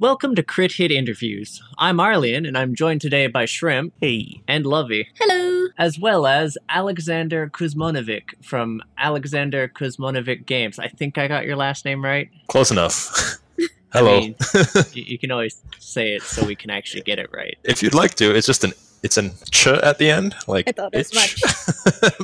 Welcome to Crit Hit Interviews. I'm Arlyeon, and I'm joined today by Shrimp Hey. and Lovi, Hello. as well as Aleksandar Kuzmanovic from Aleksandar Kuzmanovic Games. I think I got your last name right. Close enough. I Hello. mean, you, you can always say it so we can actually get it right. if you'd like to, it's just an it's an ch at the end, like I thought as itch.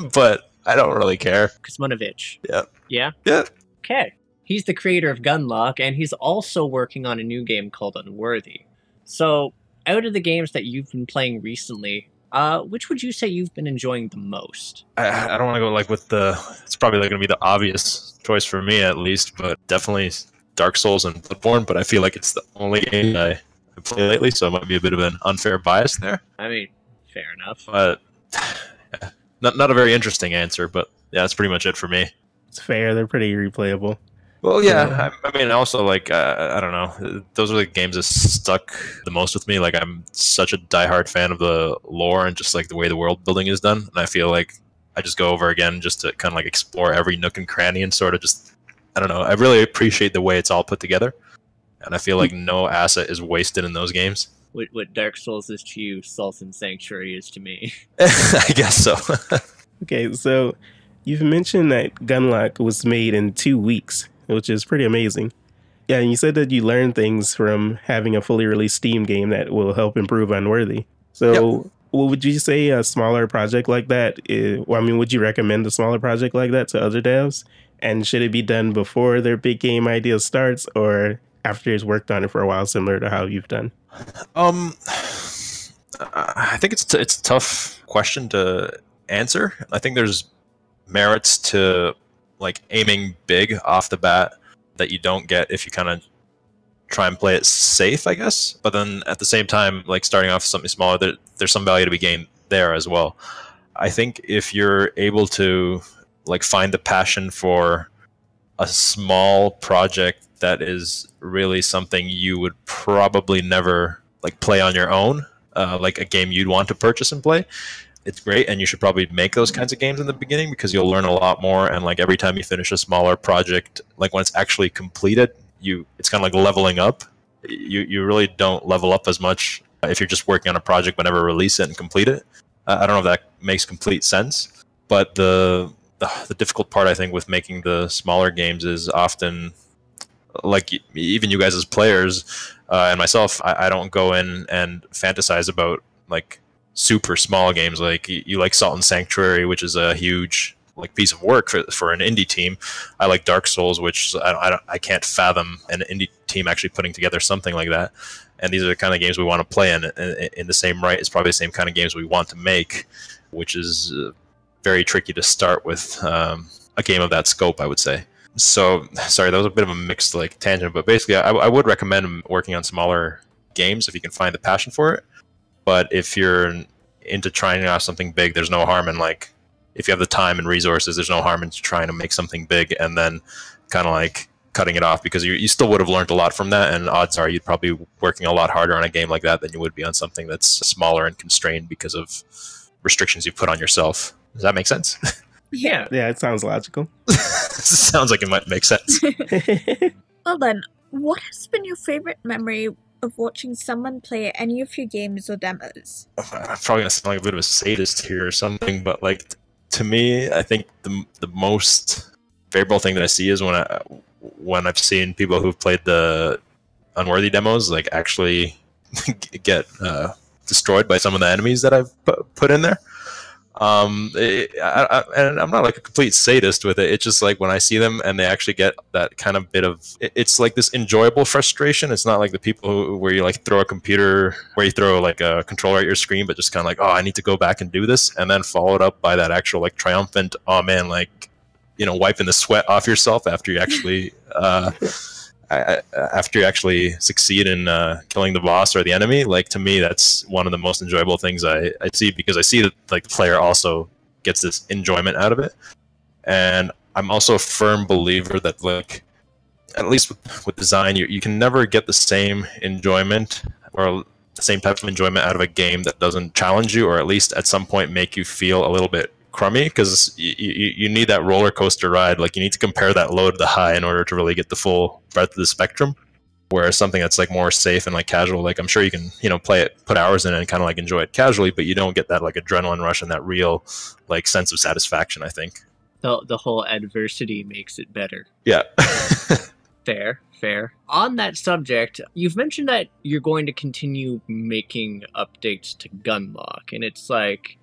but I don't really care. Kuzmanovic. Yeah. Yeah? Yeah. Okay. He's the creator of Gunlock, and he's also working on a new game called Unworthy. So, out of the games that you've been playing recently, uh, which would you say you've been enjoying the most? I, I don't want to go like with the. It's probably like going to be the obvious choice for me at least, but definitely Dark Souls and Bloodborne. But I feel like it's the only game I, I play lately, so it might be a bit of an unfair bias there. I mean, fair enough. But yeah, not not a very interesting answer, but yeah, that's pretty much it for me. It's fair. They're pretty replayable. Well, yeah. I, I mean, also like uh, I don't know. Those are the games that stuck the most with me. Like I'm such a diehard fan of the lore and just like the way the world building is done, and I feel like I just go over again just to kind of like explore every nook and cranny and sort of just I don't know. I really appreciate the way it's all put together, and I feel like no asset is wasted in those games. What, what Dark Souls is to you, Salt and Sanctuary is to me. I guess so. Okay, so you've mentioned that Gunlock was made in two weeks, which is pretty amazing. Yeah, and you said that you learned things from having a fully released Steam game that will help improve Unworthy. So, well, would you say a smaller project like that? i- well, I mean, would you recommend a smaller project like that to other devs? And should it be done before their big game idea starts, or after it's worked on it for a while, similar to how you've done? Um, I think it's t- it's a tough question to answer. I think there's merits to like aiming big off the bat that you don't get if you kind of try and play it safe, I guess. But then at the same time, like starting off something smaller, there, there's some value to be gained there as well. I think if you're able to like find the passion for a small project that is really something you would probably never like play on your own, uh, like a game you'd want to purchase and play. It's great, and you should probably make those kinds of games in the beginning because you'll learn a lot more. And like every time you finish a smaller project, like when it's actually completed, you it's kind of like leveling up. You you really don't level up as much if you're just working on a project but never release it and complete it. I don't know if that makes complete sense, but the, the the difficult part I think with making the smaller games is often like even you guys as players uh, and myself, I, I don't go in and fantasize about like super small games like you, like Salt and Sanctuary, which is a huge like piece of work for, for an indie team. I like Dark Souls, which I, I, don't, I can't fathom an indie team actually putting together something like that. And these are the kind of games we want to play in, in, in the same right. It's probably the same kind of games we want to make, which is uh, very tricky to start with um, a game of that scope, I would say so sorry that was a bit of a mixed like tangent but basically I, I would recommend working on smaller games if you can find the passion for it but if you're into trying out something big there's no harm in like if you have the time and resources there's no harm in trying to make something big and then kind of like cutting it off because you, you still would have learned a lot from that and odds are you'd probably be working a lot harder on a game like that than you would be on something that's smaller and constrained because of restrictions you put on yourself does that make sense Yeah. Yeah, it sounds logical. sounds like it might make sense Well then, what has been your favorite memory of watching someone play any of your games or demos? I'm probably gonna sound like a bit of a sadist here or something, but like to me, I think the the most favorable thing that I see is when I when I've seen people who've played the unworthy demos like actually get uh, destroyed by some of the enemies that I've put in there. Um, it, I, I, and I'm not like a complete sadist with it. It's just like when I see them and they actually get that kind of bit of, it, it's like this enjoyable frustration. It's not like the people who, where you like throw a computer, where you throw like a controller at your screen, but just kind of like, oh, I need to go back and do this, and then followed up by that actual like triumphant, oh man, like, you know, wiping the sweat off yourself after you actually, uh, I- after you actually succeed in uh, killing the boss or the enemy, like to me, that's one of the most enjoyable things I, I see because I see that like the player also gets this enjoyment out of it, and I'm also a firm believer that like at least with, with design, you, you can never get the same enjoyment or the same type of enjoyment out of a game that doesn't challenge you or at least at some point make you feel a little bit crummy because you, you, you need that roller coaster ride like you need to compare that low to the high in order to really get the full breadth of the spectrum Whereas something that's like more safe and like casual, like I'm sure you can, you know, play it, put hours in it and kind of like enjoy it casually, but you don't get that like adrenaline rush and that real like sense of satisfaction, I think. The the whole adversity makes it better. Yeah. Fair, fair. On that subject, you've mentioned that you're going to continue making updates to Gunlock, and it's like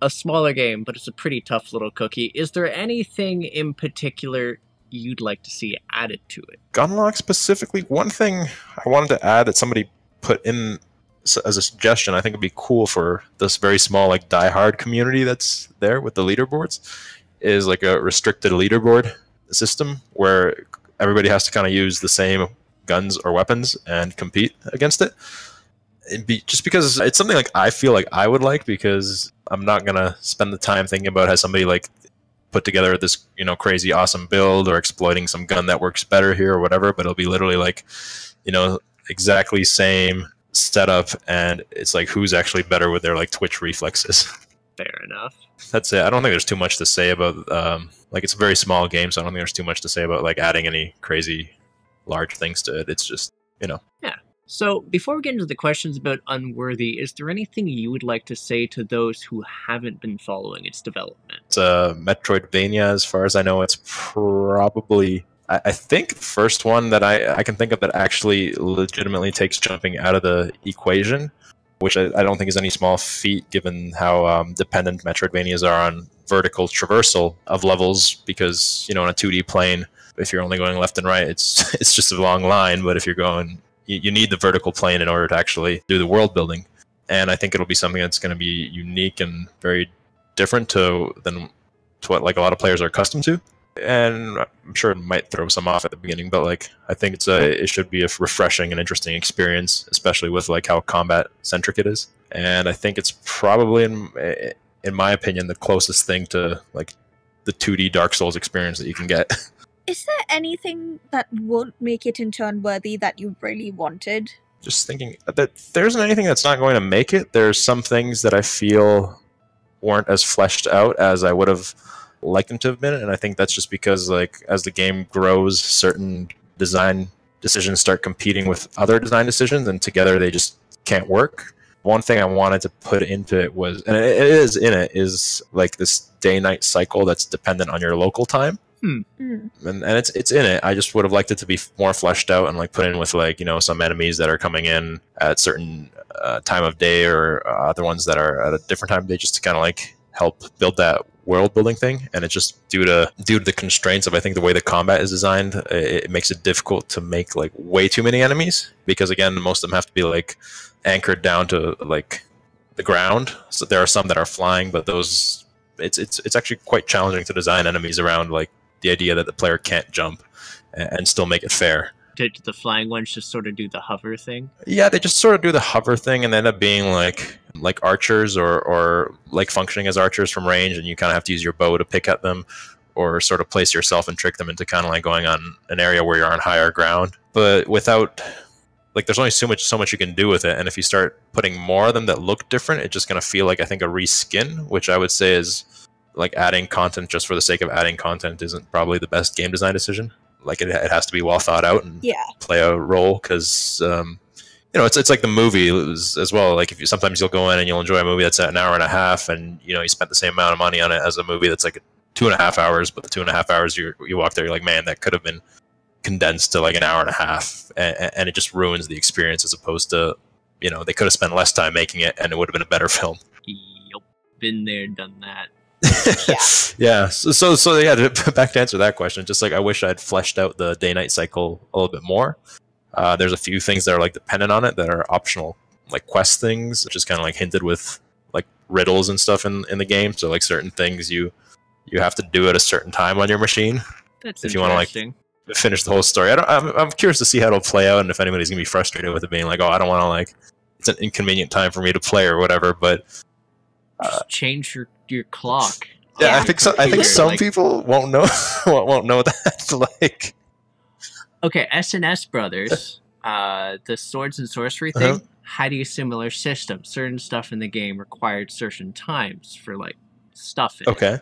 a smaller game, but it's a pretty tough little cookie. Is there anything in particular you'd like to see added to it? Gunlock specifically, one thing I wanted to add that somebody put in as a suggestion, I think would be cool for this very small like diehard community that's there with the leaderboards, is like a restricted leaderboard system where everybody has to kind of use the same guns or weapons and compete against it. Be, just because it's something like I feel like I would like because I'm not gonna spend the time thinking about how somebody like put together this you know crazy awesome build or exploiting some gun that works better here or whatever but it'll be literally like you know exactly same setup and it's like who's actually better with their like twitch reflexes? Fair enough. that's it. I don't think there's too much to say about um like it's a very small game so i don't think there's too much to say about like adding any crazy large things to it. It's just you know So, before we get into the questions about Unworthy, is there anything you would like to say to those who haven't been following its development? it's a metroidvania as far as i know it's probably I I think the first one that I, I can think of that actually legitimately takes jumping out of the equation, which I, I don't think is any small feat given how um, dependent Metroidvanias are on vertical traversal of levels. Because you know, in a 2D plane, if you're only going left and right, it's it's just a long line. But if you're going, you, you need the vertical plane in order to actually do the world building. And I think it'll be something that's going to be unique and very different to than to what like a lot of players are accustomed to and I'm sure it might throw some off at the beginning, but like I think it's a it should be a refreshing and interesting experience, especially with like how combat centric it is. And I think it's probably in in my opinion the closest thing to like the 2D Dark Souls experience that you can get. Is there anything that won't make it into Unworthy that you really wanted? Just thinking that there isn't anything that's not going to make it. There's some things that I feel weren't as fleshed out as I would have liked them to have been and i think that's just because like as the game grows certain design decisions start competing with other design decisions and together they just can't work one thing i wanted to put into it was and it is in it is like this day night cycle that's dependent on your local time Mm. and, and it's it's in it. I just would have liked it to be more fleshed out and like put in with like you know some enemies that are coming in at certain uh, time of day or uh, other ones that are at a different time of day, just to kind of like help build that world building thing. And it's just due to due to the constraints of I think the way the combat is designed, it, it makes it difficult to make like way too many enemies because again most of them have to be like anchored down to like the ground. So there are some that are flying, but those it's it's it's actually quite challenging to design enemies around like the idea that the player can't jump a- and still make it fair. Did the flying ones just sort of do the hover thing? Yeah, they just sort of do the hover thing and end up being like like archers or or like functioning as archers from range, and you kind of have to use your bow to pick at them, or sort of place yourself and trick them into kind of like going on an area where you're on higher ground. But without like, there's only so much so much you can do with it, and if you start putting more of them that look different, it's just gonna feel like I think a reskin, which I would say is like adding content just for the sake of adding content isn't probably the best game design decision. Like it, it has to be well thought out and Yeah. play a role because um, you know it's it's like the movie as, as well. Like if you sometimes you'll go in and you'll enjoy a movie that's an hour and a half, and you know you spent the same amount of money on it as a movie that's like two and a half hours, but the two and a half hours you you walk there, you're like, man, that could have been condensed to like an hour and a half, and, and it just ruins the experience as opposed to you know they could have spent less time making it and it would have been a better film. Yup. Been there, done that. yeah. So, so, so yeah. To, back to answer that question, just like I wish I'd fleshed out the day night cycle a little bit more. Uh, there's a few things that are like dependent on it that are optional, like quest things, which is kind of like hinted with like riddles and stuff in in the game. So like certain things you you have to do at a certain time on your machine That's If you wanna, like, finish the whole story. I don't, I'm I'm curious to see how it'll play out and if anybody's gonna be frustrated with it being like, oh, I don't want to like it's an inconvenient time for me to play or whatever. But Just change your your clock. yeah, I think so. I think some like- people won't know won't won't know that. like Okay, SNS Brothers, uh, the swords and sorcery Uh-huh. thing, had a similar system. Certain stuff in the game required certain times for like stuff. In it. okay.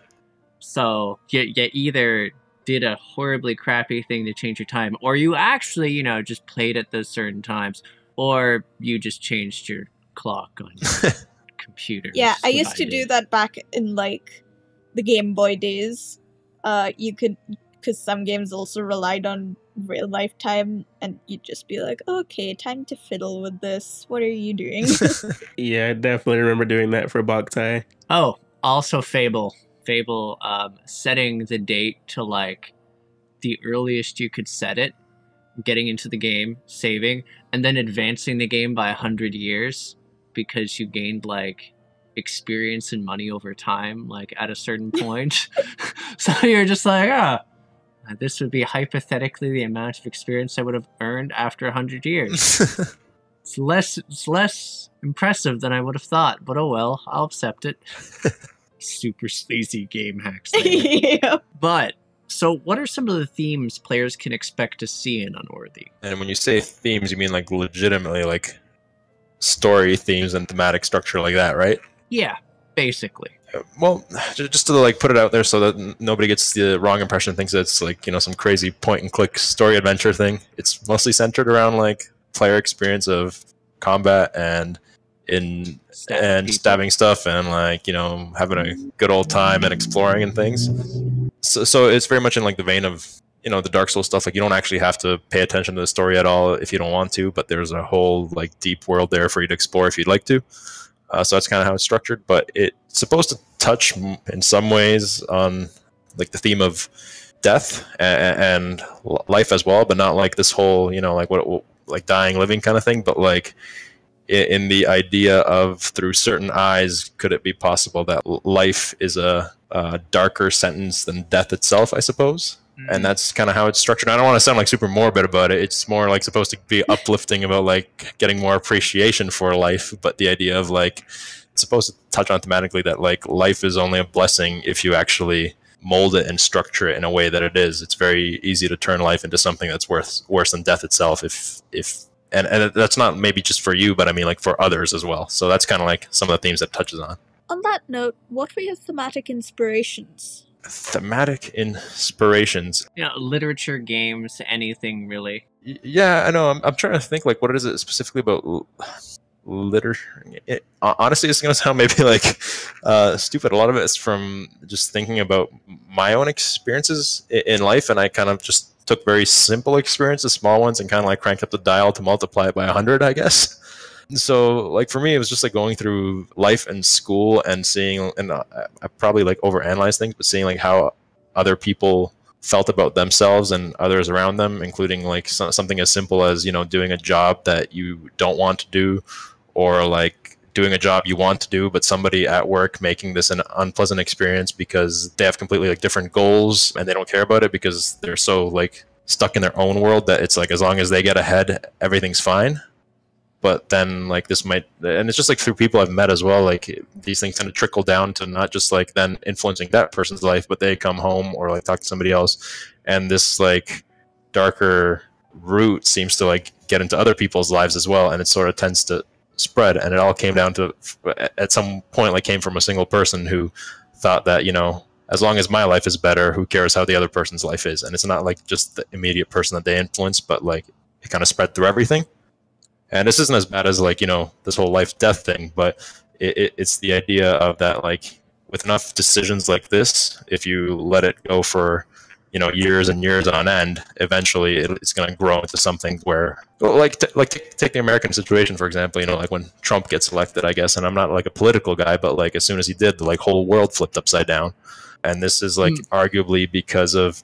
So you, you either did a horribly crappy thing to change your time, or you actually, you know, just played at those certain times, or you just changed your clock on your computer. Yeah, I what used to do that back in like the Game Boy days. Uh, you could, because some games also relied on real life time, and you'd just be like, okay, time to fiddle with this. What are you doing? Yeah, I definitely remember doing that for Boktai. Oh, also Fable. Fable um, setting the date to like the earliest you could set it, getting into the game, saving, and then advancing the game by a hundred years because you gained like experience and money over time, like at a certain point. so you're just like, ah, this would be hypothetically the amount of experience I would have earned after a hundred years. It's less it's less impressive than I would have thought, but oh well, I'll accept it. Super sleazy game hacks. yeah. but so what are some of the themes players can expect to see in Unworthy? and when you say themes, you mean like legitimately like story themes and thematic structure like that, right? Yeah, basically. Uh, Well, just to like put it out there so that nobody gets the wrong impression, thinks it's like you know some crazy point and click story adventure thing. It's mostly centered around like player experience of combat and in Stabbing and people. stabbing stuff and like you know having a good old time and exploring and things. So, so it's very much in like the vein of you know the Dark Souls stuff. Like you don't actually have to pay attention to the story at all if you don't want to, but there's a whole like deep world there for you to explore if you'd like to. Uh, so that's kind of how it's structured. But it's supposed to touch in some ways on like the theme of death and, and life as well, but not like this whole you know like what like dying, living kind of thing, but like in the idea of through certain eyes, could it be possible that life is a, a darker sentence than death itself? I suppose, and mm-hmm. that's kind of how it's structured. I don't want to sound like super morbid about it. It's more like supposed to be uplifting about like getting more appreciation for life, but the idea of like it's supposed to touch on thematically that like life is only a blessing if you actually mold it and structure it in a way that it is. It's very easy to turn life into something that's worth worse than death itself if if and, and that's not maybe just for you, but I mean like for others as well. So that's kind of like some of the themes that touches on. On that note, what were your thematic inspirations? Thematic inspirations. Yeah, literature, games, anything really. Y- Yeah, I know. I'm, I'm trying to think like what is it specifically about l- literature? It, honestly, it's gonna sound maybe like uh, stupid. A lot of it is from just thinking about my own experiences i- in life, and I kind of just took very simple experiences, small ones, and kind of like cranked up the dial to multiply it by hundred, I guess. So, like for me, it was just like going through life and school and seeing, and uh, I probably like overanalyze things, but seeing like how other people felt about themselves and others around them, including like so- something as simple as you know doing a job that you don't want to do, or like doing a job you want to do, but somebody at work making this an unpleasant experience because they have completely like different goals and they don't care about it because they're so like stuck in their own world that it's like as long as they get ahead, everything's fine. But then like this might, and it's just like through people I've met as well. Like these things kind of trickle down to not just like then influencing that person's life, but they come home or like talk to somebody else, and this like darker root seems to like get into other people's lives as well, and it sort of tends to spread. And it all came down to at some point like came from a single person who thought that you know as long as my life is better, who cares how the other person's life is? And it's not like just the immediate person that they influence, but like it kind of spread through everything. And this isn't as bad as like you know this whole life death thing, but it, it, it's the idea of that like with enough decisions like this, if you let it go for you know years and years on end, eventually it, it's going to grow into something where well, like t- like take, take the American situation for example. You know, like when Trump gets elected, I guess, and I'm not like a political guy, but like as soon as he did, the like whole world flipped upside down. And this is like hmm. arguably because of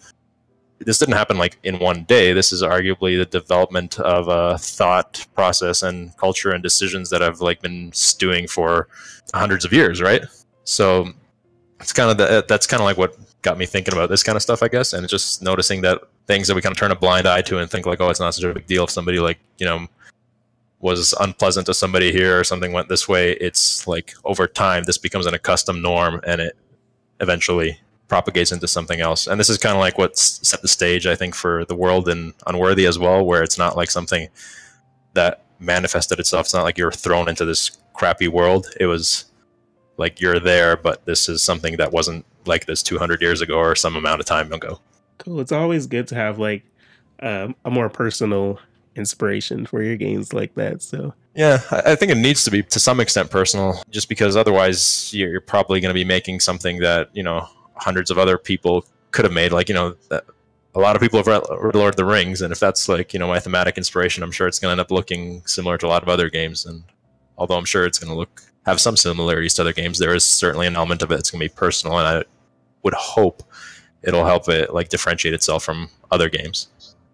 this didn't happen like in one day. This is arguably the development of a thought process and culture and decisions that have like been stewing for hundreds of years, right? So it's kind of the, that's kind of like what got me thinking about this kind of stuff, I guess, and just noticing that things that we kind of turn a blind eye to and think like, oh, it's not such a big deal if somebody like you know was unpleasant to somebody here or something went this way. It's like over time this becomes an accustomed norm and it eventually propagates into something else. And this is kind of like what set the stage, I think, for the world in Unworthy as well, where it's not like something that manifested itself. It's not like you're thrown into this crappy world. It was like you're there, but this is something that wasn't like this 200 years ago or some amount of time ago. Cool. It's always good to have like um, a more personal inspiration for your games like that. So Yeah, I think it needs to be to some extent personal, just because otherwise you're probably going to be making something that you know hundreds of other people could have made. Like you know, that a lot of people have read read Lord of the Rings, and if that's like you know my thematic inspiration, I'm sure it's going to end up looking similar to a lot of other games. And although I'm sure it's going to look have some similarities to other games, there is certainly an element of it that's going to be personal, and I would hope it'll help it like differentiate itself from other games.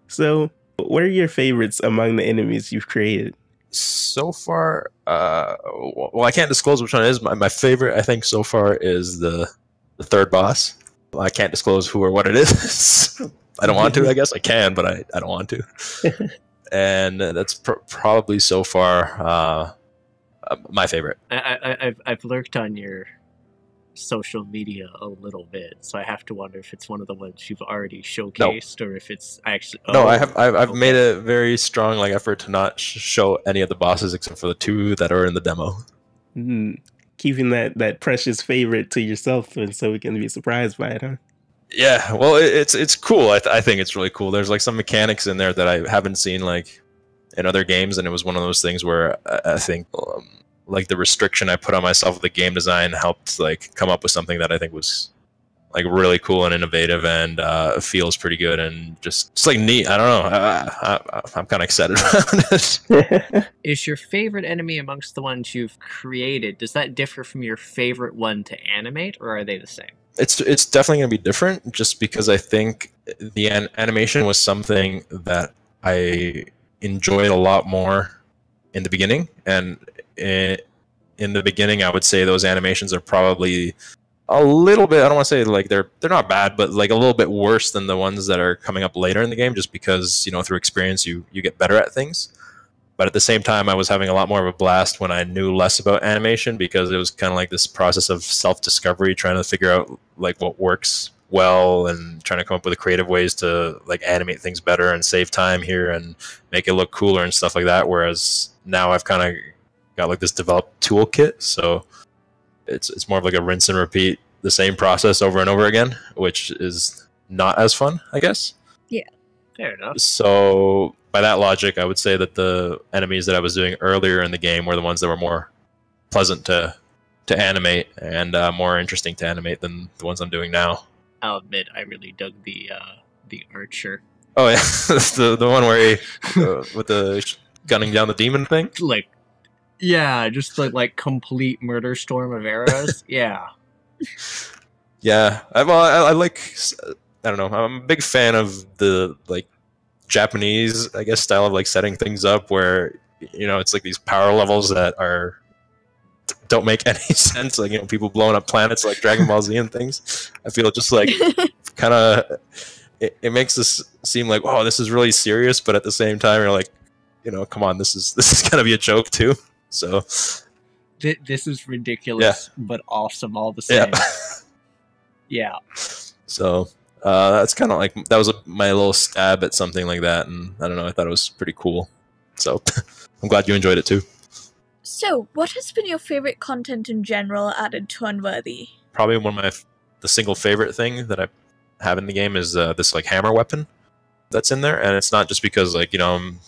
so what are your favorites among the enemies you've created? so far uh well i can't disclose which one it is my, my favorite i think so far is the the third boss i can't disclose who or what it is i don't want to i guess i can but i, I don't want to and that's pr- probably so far uh uh, my favorite I, I, I've I've lurked on your social media a little bit, so I have to wonder if it's one of the ones you've already showcased, or if it's actually. no oh, i have i've, I've okay. made a very strong like effort to not sh- show any of the bosses except for the two that are in the demo Hmm. Keeping that that precious favorite to yourself, and so we can be surprised by it, huh? Yeah, well, it, it's it's cool. I, th- I think it's really cool. There's like some mechanics in there that I haven't seen like in other games, and it was one of those things where I, I think um, like the restriction I put on myself with the game design helped like come up with something that I think was like really cool and innovative, and uh, feels pretty good and just it's like neat. I don't know. I, I, I'm kind of excited about it. Is your favorite enemy amongst the ones you've created? Does that differ from your favorite one to animate, or are they the same? it's it's definitely going to be different just because I think the an- animation was something that I enjoyed a lot more in the beginning and i- in the beginning I would say those animations are probably a little bit I don't want to say like they're they're not bad but like a little bit worse than the ones that are coming up later in the game just because you know through experience you you get better at things. But at the same time i was having a lot more of a blast when i knew less about animation because it was kind of like this process of self-discovery trying to figure out like what works well and trying to come up with creative ways to like animate things better and save time here and make it look cooler and stuff like that. Whereas now i've kind of got like this developed toolkit so it's it's more of like a rinse and repeat the same process over and over again which is not as fun i guess Yeah. Fair enough. so by that logic, I would say that the enemies that I was doing earlier in the game were the ones that were more pleasant to to animate and uh, more interesting to animate than the ones I'm doing now. I'll admit, I really dug the uh, the archer. Oh yeah, That's the the one where he uh, with the gunning down the demon thing. Like, yeah, just like like complete murder storm of arrows. yeah, Yeah, I, well, I, I like. I don't know. I'm a big fan of the like Japanese, I guess, style of like setting things up where you know it's like these power levels that are don't make any sense. Like you know, people blowing up planets like Dragon Ball Z and things. I feel just like kind of it, it makes this seem like oh this is really serious, but at the same time you're like you know come on this is this is gonna be a joke too. So Th- this is ridiculous, but awesome all the yeah. same. Yeah. So uh, that's kind of like that was a, my little stab at something like that, and I don't know. I thought it was pretty cool. So I'm glad you enjoyed it too. So, what has been your favorite content in general added to Unworthy? Probably one of my f- the single favorite thing that I have in the game is uh, this like hammer weapon that's in there, and it's not just because like you know I'm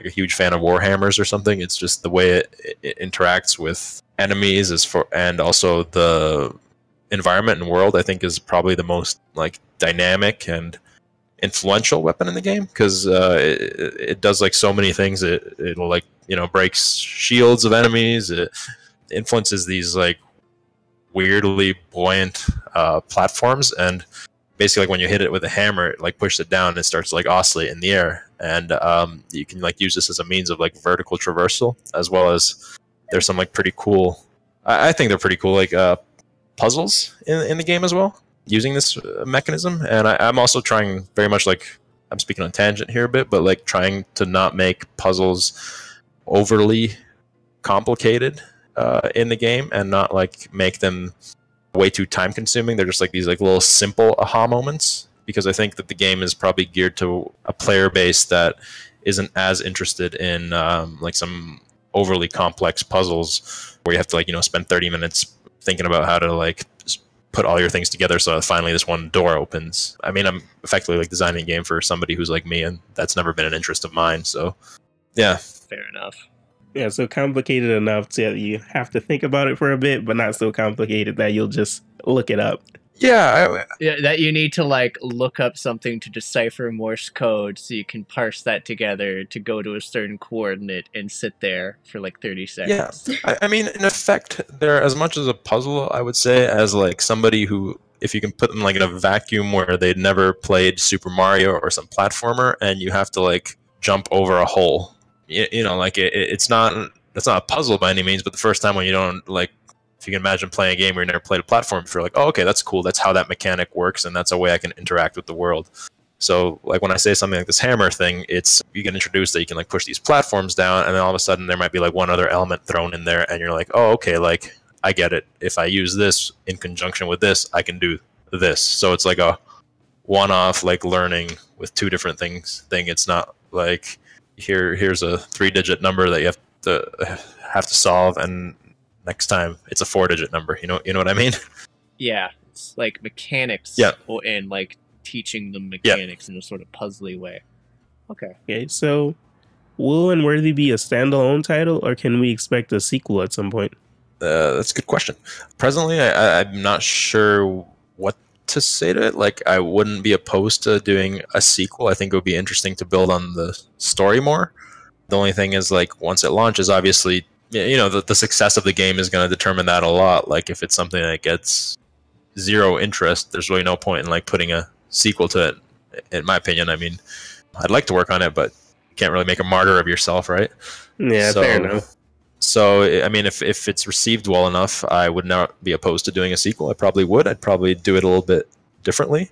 like a huge fan of warhammers or something. It's just the way it, it, interacts with enemies is for and also the environment and world I think is probably the most like dynamic and influential weapon in the game because uh, it, it does like so many things. It it'll like you know breaks shields of enemies. It influences these like weirdly buoyant uh, platforms and basically like when you hit it with a hammer it like pushes it down and it starts like oscillate in the air and um, you can like use this as a means of like vertical traversal as well as there's some like pretty cool I, I think they're pretty cool like uh, puzzles in, in the game as well using this uh, mechanism. And I, i'm also trying very much like i'm speaking on tangent here a bit but like trying to not make puzzles overly complicated uh, in the game and not like make them way too time consuming they're just like these like little simple aha moments because i think that the game is probably geared to a player base that isn't as interested in um, like some overly complex puzzles where you have to like you know spend 30 minutes thinking about how to like put all your things together so that finally this one door opens. I mean, I'm effectively like designing a game for somebody who's like me, and that's never been an interest of mine. So, yeah, Fair enough. Yeah, so complicated enough that you have to think about it for a bit, but not so complicated that you'll just look it up. Yeah. Yeah, that you need to like look up something to decipher Morse code so you can parse that together to go to a certain coordinate and sit there for like 30 seconds. Yeah, I, I mean, in effect, they're as much as a puzzle, I would say, as like somebody who, if you can put them like in a vacuum where they'd never played Super Mario or some platformer, and you have to like jump over a hole. You, you know, like it, it- it's not it's not a puzzle by any means, but the first time when you don't like. If you can imagine playing a game where you never played a platform if you're like, oh, okay, that's cool. That's how that mechanic works, and that's a way I can interact with the world. So, like when I say something like this hammer thing, it's you get introduced that you can like push these platforms down, and then all of a sudden there might be like one other element thrown in there, and you're like, oh, okay, like I get it. If I use this in conjunction with this, I can do this. So it's like a one-off like learning with two different things thing. It's not like here here's a three-digit number that you have to have to solve, and next time it's a four-digit number. You know, you know what I mean? Yeah, it's like mechanics Yeah. and like teaching them Yeah. mechanics in a sort of puzzly way. Okay. Okay, so will Unworthy be a standalone title, or can we expect a sequel at some point? Uh, that's a good question. Presently, I, I, I'm not sure what to say to it. Like, I wouldn't be opposed to doing a sequel. I think it would be interesting to build on the story more. The only thing is, like, once it launches, obviously, y- you know, the, the success of the game is going to determine that a lot. Like, if it's something that gets zero interest, there's really no point in like putting a sequel to it. In my opinion, I mean, I'd like to work on it, but you can't really make a martyr of yourself, right? Yeah, So- fair enough. So, I mean, if, if it's received well enough, I would not be opposed to doing a sequel. I probably would. I'd probably do it a little bit differently.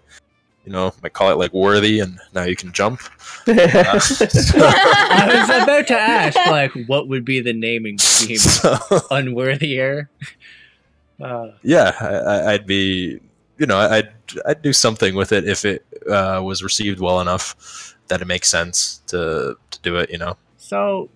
You know, might call it like Worthy, and now you can jump. I was about to ask, like, what would be the naming scheme? So, Unworthier? Uh, yeah, I, I- I'd be, you know, I'd I'd do something with it if it uh, was received well enough that it makes sense to to do it. You know, so,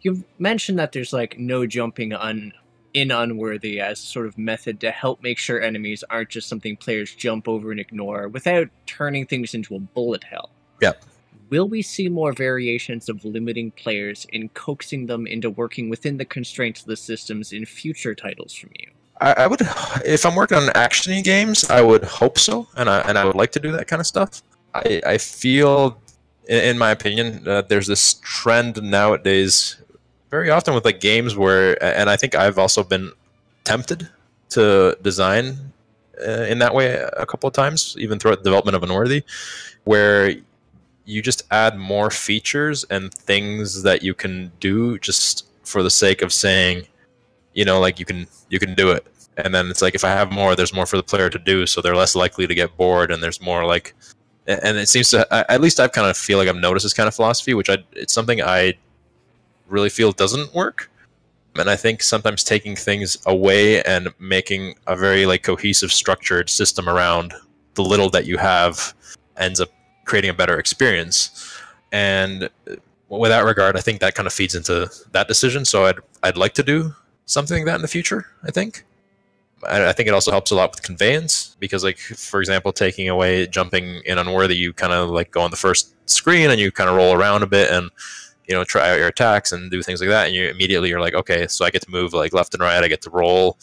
you've mentioned that there's like no jumping on in Unworthy as a sort of method to help make sure enemies aren't just something players jump over and ignore without turning things into a bullet hell. Yep. Will we see more variations of limiting players and coaxing them into working within the constraints of the systems in future titles from you? I, I would, if I'm working on actiony games, I would hope so, and I and I would like to do that kind of stuff. I I feel, in, in my opinion, uh, there's this trend nowadays, very often with like games where, and I think I've also been tempted to design uh, in that way a couple of times, even throughout the development of Unworthy, where you just add more features and things that you can do just for the sake of saying, you know, like you can you can do it. And then it's like if I have more, there's more for the player to do, so they're less likely to get bored, and there's more like, and it seems to at least I kind of feel like I've noticed this kind of philosophy, which I it's something I really feel doesn't work, and I think sometimes taking things away and making a very like cohesive, structured system around the little that you have ends up creating a better experience, and uh, with that regard, I think that kind of feeds into that decision. So I'd I'd like to do something like that in the future. I think. I I think it also helps a lot with conveyance because, like, for example, taking away jumping in unworthy, you kind of like go on the first screen and you kind of roll around a bit and you know try out your attacks and do things like that, and you immediately you're like, okay, so I get to move like left and right, I get to roll,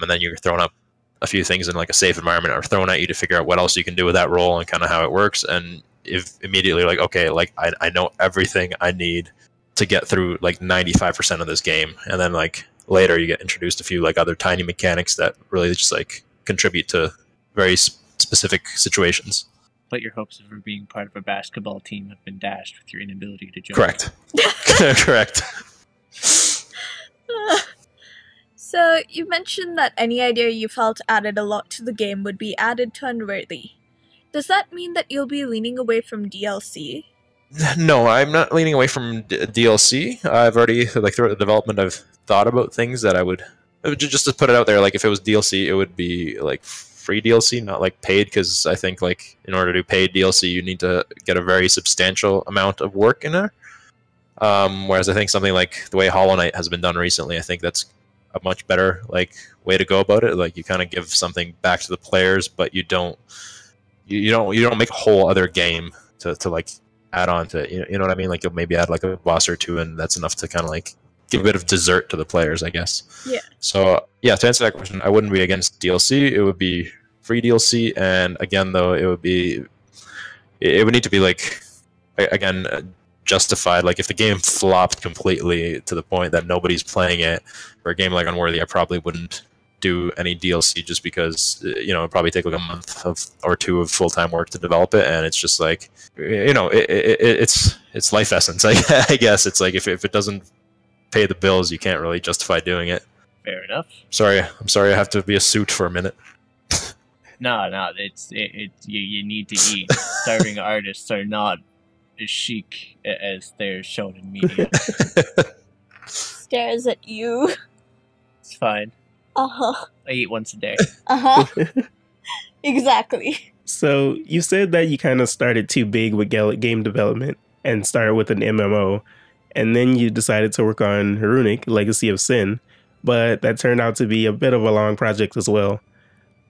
and then you're throwing up a few things in like a safe environment are thrown at you to figure out what else you can do with that roll and kind of how it works, and if immediately like, okay, like I, I know everything I need to get through like 95% of this game, and then like later you get introduced a few like other tiny mechanics that really just like contribute to very s- specific situations. But your hopes of being part of a basketball team have been dashed with your inability to jump. Correct. Correct. so, you mentioned that any idea you felt added a lot to the game would be added to Unworthy. Does that mean that you'll be leaning away from DLC? No, I'm not leaning away from D- DLC. I've already like throughout the development, I've thought about things that I would uh, just to put it out there. Like if it was DLC, it would be like free DLC, not like paid. Because I think like in order to paid DLC, you need to get a very substantial amount of work in there. Um, whereas I think something like the way Hollow Knight has been done recently, I think that's a much better like way to go about it. Like you kind of give something back to the players, but you don't you, you don't you don't make a whole other game to, to like add on to you know, you know what I mean? Like you'll maybe add like a boss or two, and that's enough to kind of like give a bit of dessert to the players, I guess. Yeah. So yeah, to answer that question, I wouldn't be against DLC. It would be free DLC, and again, though, it would be it it would need to be like again uh, justified. Like if the game flopped completely to the point that nobody's playing it, for a game like Unworthy, I probably wouldn't do any DLC just because uh, you know it'd probably take like a month of or two of full time work to develop it, and it's just like you know it, it, it- it's it's life essence. I, I guess it's like if if it doesn't pay the bills, you can't really justify doing it. Fair enough. Sorry, I'm sorry. I have to be a suit for a minute. No, no, it's it, it you, you need to eat. Starving artists are not as chic as they're shown in media. Stares at you. It's fine. Uh huh. I eat once a day. Uh huh. exactly. So you said that you kind of started too big with game development and started with an MMO, and then you decided to work on Runic Legacy of Sin, but that turned out to be a bit of a long project as well.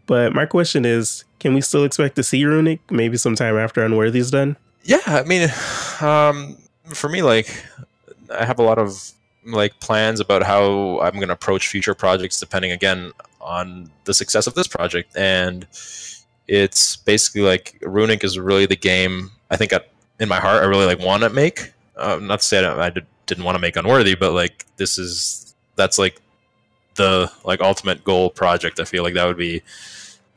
But my question is, can we still expect to see Runic maybe sometime after Unworthy's done? Yeah, I mean, um, for me, like, I have a lot of like plans about how I'm going to approach future projects, depending again on the success of this project. And it's basically like Runic is really the game I think I, in my heart I really like want to make. Uh, not to say I, I did, didn't want to make Unworthy, but like this is that's like the like ultimate goal project. I feel like that would be,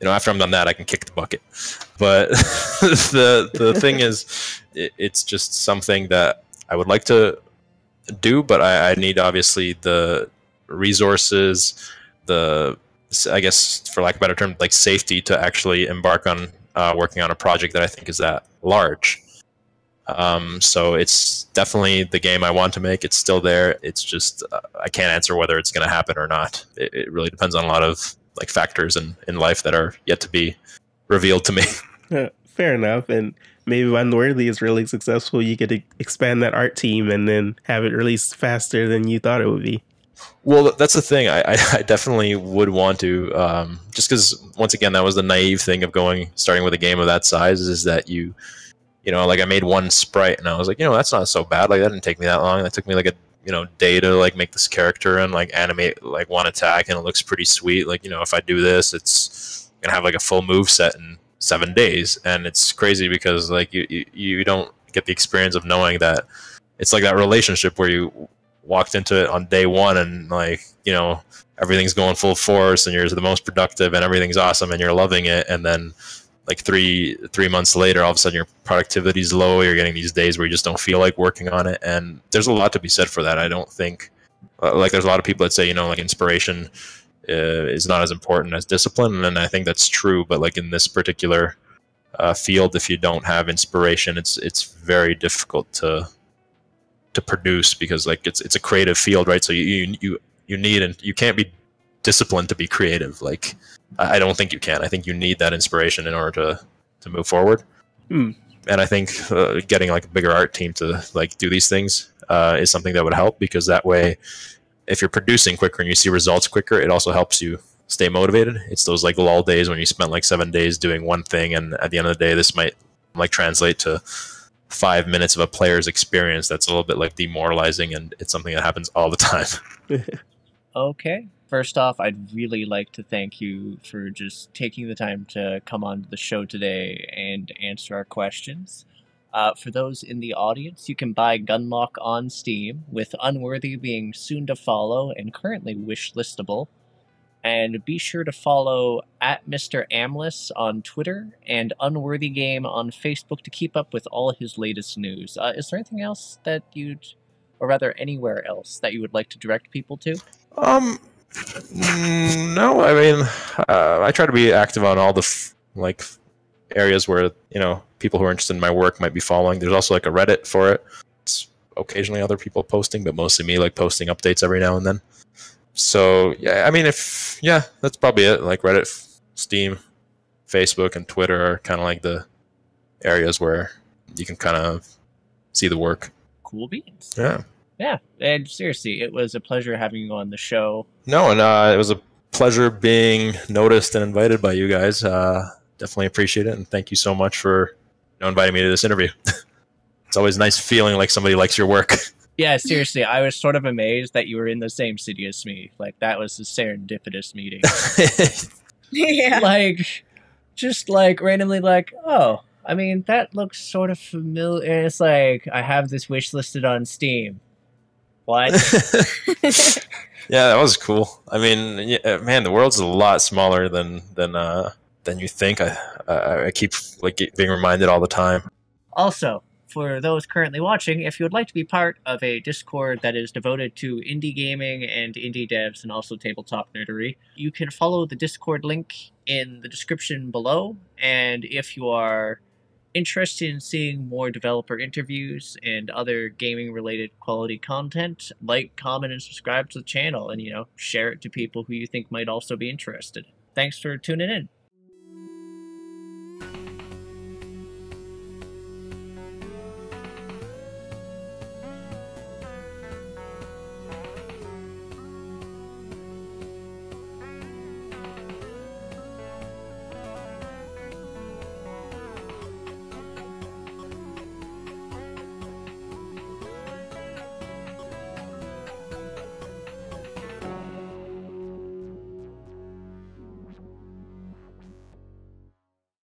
you know, after I'm done that, I can kick the bucket. But the the thing is, it, it's just something that I would like to do, but I, I need obviously the resources, the I guess for lack of a better term, like safety to actually embark on uh, working on a project that I think is that large. Um, so it's definitely the game I want to make. It's still there. It's just uh, I can't answer whether it's going to happen or not. It, it really depends on a lot of like factors in, in life that are yet to be revealed to me. Uh, Fair enough. And maybe when Unworthy is really successful, you could expand that art team and then have it released faster than you thought it would be. Well, that's the thing. I, I, I definitely would want to, um, just because once again, that was the naive thing of going starting with a game of that size is that you, you know, like I made one sprite and I was like, you know, that's not so bad. Like that didn't take me that long. That took me like a you know day to like make this character and like animate like one attack and it looks pretty sweet. Like you know, if I do this, it's gonna have like a full move set in seven days, and it's crazy because like you you, you don't get the experience of knowing that it's like that relationship where you walked into it on day one and like you know everything's going full force and you're the most productive and everything's awesome and you're loving it and then like three three months later all of a sudden your productivity is low you're getting these days where you just don't feel like working on it. And there's a lot to be said for that. I don't think uh, like there's a lot of people that say you know like inspiration uh, is not as important as discipline. And i think that's true. But like in this particular uh, field if you don't have inspiration it's it's very difficult to to produce because like it's it's a creative field right? So you you you, you need and you can't be disciplined to be creative like I I don't think you can. I think you need that inspiration in order to to move forward. Hmm. And I think uh, getting like a bigger art team to like do these things uh, is something that would help because that way, if you're producing quicker and you see results quicker, it also helps you stay motivated. It's those like lull days when you spent like seven days doing one thing, and at the end of the day, this might like translate to five minutes of a player's experience. That's a little bit like demoralizing, and it's something that happens all the time. Okay. First off, I'd really like to thank you for just taking the time to come on the show today and answer our questions. Uh, for those in the audience, you can buy Gunlock on Steam, with Unworthy being soon to follow and currently wishlistable. And be sure to follow at Mr. Amlice on Twitter and Unworthy Game on Facebook to keep up with all his latest news. Uh, is there anything else that you'd, or rather anywhere else, that you would like to direct people to? Um, no, I mean, uh, I try to be active on all the f- like areas where you know people who are interested in my work might be following. There's also like a Reddit for it. It's occasionally other people posting, but mostly me like posting updates every now and then. So yeah, I mean, if yeah, that's probably it. Like Reddit, Steam, Facebook, and Twitter are kind of like the areas where you can kind of see the work. Cool beans. Yeah. Yeah, and seriously, it was a pleasure having you on the show. No, and uh, it was a pleasure being noticed and invited by you guys. Uh, definitely appreciate it, and thank you so much for you know, inviting me to this interview. it's always nice feeling like somebody likes your work. Yeah, seriously, I was sort of amazed that you were in the same city as me. Like that was a serendipitous meeting. yeah. like, just like randomly, like, oh, I mean, that looks sort of familiar. It's like I have this wish listed on Steam. What? yeah, that was cool. I mean, yeah, man, the world's a lot smaller than than uh, than you think. I, I I keep like being reminded all the time. Also, for those currently watching, if you would like to be part of a Discord that is devoted to indie gaming and indie devs and also tabletop nerdery, you can follow the Discord link in the description below. And if you are interested in seeing more developer interviews and other gaming related quality content, like, comment, and subscribe to the channel and, you know, share it to people who you think might also be interested. Thanks for tuning in.